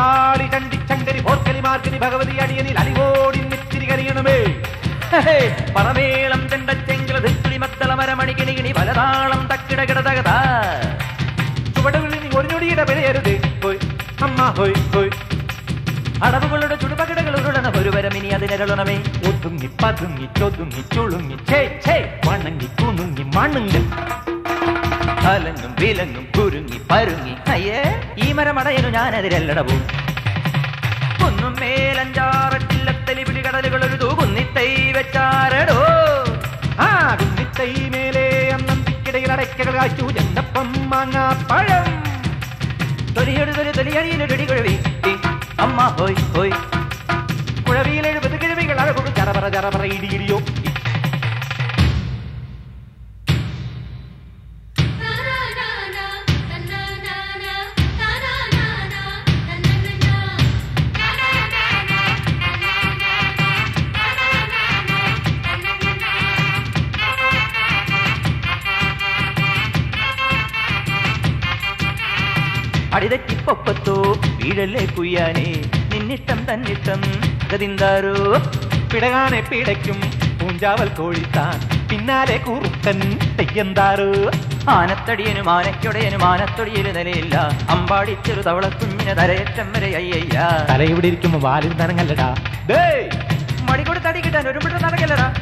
പടകാളി ചണ്ടി ചങ്കരി പോർക്കലി മാർക്കലി ഭഗവതി അടിയനിൽ അലിവോടി നിത്തിരി കരിയണമേ. പറമേളം ചെണ്ടച്ചെങ്കില ധിക്കിളി മത്തള മരമണി കിണികിണി പലതാളം തക്കിട കിടതകത. ചുവടുകളിൽ ഒരു ഞൊടിയുടെ വിലയരുത് ഹോയ് അമ്മ ഹോയ് ഹോയ്. അടവുകളുടെ ചുടുപകിടകൾ ഉരുളണ ഒരു വരം ഇനി അതിനരളണമേ. ഒതുങ്ങി പതുങ്ങി ചൊതുങ്ങി ചുളുങ്ങി ചേ ചേ വണങ്ങി കുണുങ്ങി മണുങ്ങി. അലങ്ങും വിലങ്ങും കുരുങ്ങി പരുങ്ങി. അയ്യേ ഈ മരമടയനു ഞാനതിരല്ലടവും കുന്നും മേലഞ്ചാറട്ടില്ലത്തലി പിടി കടലുകൾ ഒരു കുന്നിത്തൈ വെച്ചാരടോ. ആ കുന്നിത്തൈ മേലെ അന്നന്തിക്കിടയിൽ അടയ്ക്കകൾ കാച്ചു ചെന്നപ്പം മാങ്ങാ പഴം. തൊലിയൊരു തൊലി തൊലിയണിയിലൊരു കുഴവി അമ്മ ഹോയ് ഹോയ്. കുഴവിയിൽ എഴുപത് കിഴവികൾ അഴകൊടു. ചറപറ ചറപറ ഇടിയിടിയോ. അടിതെറ്റിപ്പൊപ്പത്തോ വീഴല്ലേ കുയ്യാനെ? നിന്നിട്ടം തന്നിട്ടം ഗതിന്താരോ പിടകാനെ പിടയ്ക്കും പൂഞ്ചാവൽ കോഴിത്താൻ പിന്നാലെ കൂറുക്കൻ തെയ്യന്താരോ? ആനത്തടിയനും ആനയ്ക്കൊടയനും ആനത്തൊടിയന് നിലയില്ല. അമ്പാടി ചെറു തവളക്കുഞ്ഞിന് തലയറ്റം വരെ അയ്യയ്യ. തല ഇവിടെ ഇരിക്കുമ്പോ വാലിൽ നനങ്ങല്ലടാ. മടികൊടു തടി കിട്ടാൻ ഒരു മിട്ടർ നടക്കല്ലടാ.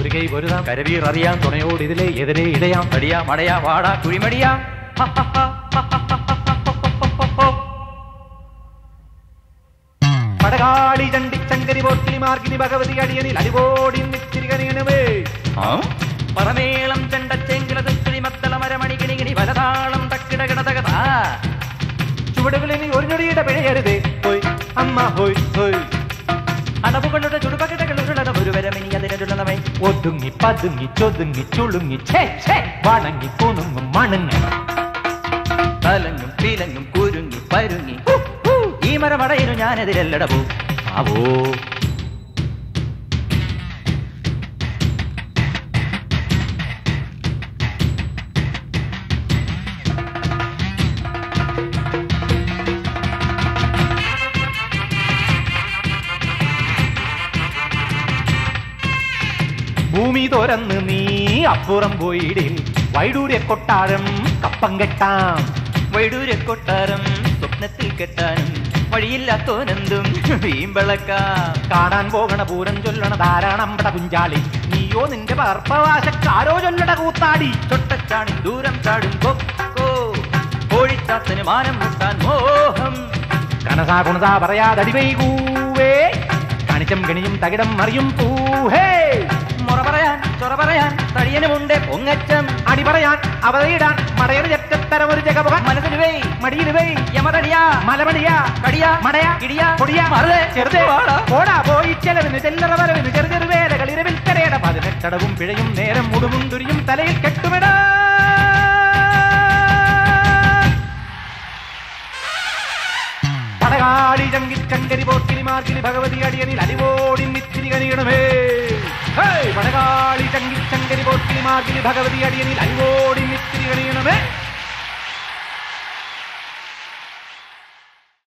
ഒരു കൈ ഒരു കരവീർ അറിയാം തുണയോട് ഇതിലെ എതിരെ ഇടയാം. തടിയാം അടയാ വാടാ കുഴിമടിയാ. ഹ, ഹ, ഹ, പടകാളി ചണ്ടി ചങ്കരി പോത്തിരി മാർഗിനി ഭഗവതി അടിയനിൽ അടിവോടി നിത്തിരി കനിയണമേ പറമേളം ചെണ്ടച്ചെങ്കില തുക്കിളി മത്തള മരമണി കിണികിണി വലതാളം തക്കിട കിടതകഥ ചുവടുകളിൽ ഒരു നൊടിയുടെ പിഴയരുത്. ഹോയ് അമ്മ ഹോയ് ഹോയ്. അടവുകളുടെ ചുടുപകിടകൾ ഉരുളണ ഒരു വരമിനി അതിനുള്ളവേ ഒതുങ്ങി പതുങ്ങി ചൊതുങ്ങി ചുളുങ്ങി ഛേ ഛേ വണങ്ങി കുണുങ്ങും മണങ്ങും. തലങ്ങും പീലങ്ങും കുരുങ്ങി പരുങ്ങി. ഈ മരമടയിനു ഞാനെതിരല്ലടവോ ആവോ. ഭൂമി തുറന്ന് നീ അപ്പുറം പോയിടിൽ. വൈഡൂരെ കൊട്ടാരം കപ്പം കെട്ടാം. വൈഡൂരെ കൊട്ടാരം സ്വപ്നത്തിൽ കെട്ടാനും വഴിയില്ലാത്തോനെന്തും? വീമ്പളക്കാം. കാണാൻ പോകണ പൂരം ചൊല്ലണ ധാരാളമ്പട കുഞ്ചാളി. നീയോ നിന്റെ പാർപ്പവാശക്കാരോ ചൊല്ലട കൂത്താടി. ചൊട്ടച്ചാണി ദൂരം ചാടും കൊക്കോ. കോഴിച്ചാത്തന് മാനം മുട്ടാൻ മോഹം. കനസാ കുണസാ പറയാതടി വൈകൂവേ കണിച്ചം കണിയും തകിടം മറിയും പൂഹേ മുറ പറയാൻ ചൊറ പറയാൻ തടിയനുമുണ്ട് പൊങ്ങച്ചം. അടി പറയാൻ അവതയിടാൻ മടയന് ചെറ്റത്തരം ഒരു ജഗമുഖ മനസ്സിന് വേ മടിയിൽ വേ യമതടിയാ മലമടിയാ കടിയാ മടയാ ഇടിയാ പൊടിയാ മറുതേ ചെറുതേ വാടാ. പോടാ പോയി ചെലവിന് ചെല്ലറ വരവിന് ചെറു ചെറു വേലകൾ ഇരവിൽ കരയട പതിനെട്ടടവും പിഴയും നേരം മുടുമും തുരിയും തലയിൽ കെട്ടുമിട പടകാളി ചങ്കി ചങ്കരി പോർക്കിനി മാർക്കിനി ഭഗവതി അടിയനിൽ അലിവോടി നിത്തിരി കനിയണമേ ഹേയ്! പടകാളി ചങ്കി ചങ്കരി മാർഗിനി ഭഗവതി അടിയനിൽ അൻപോടി മിത്തിരി കണിയണമേ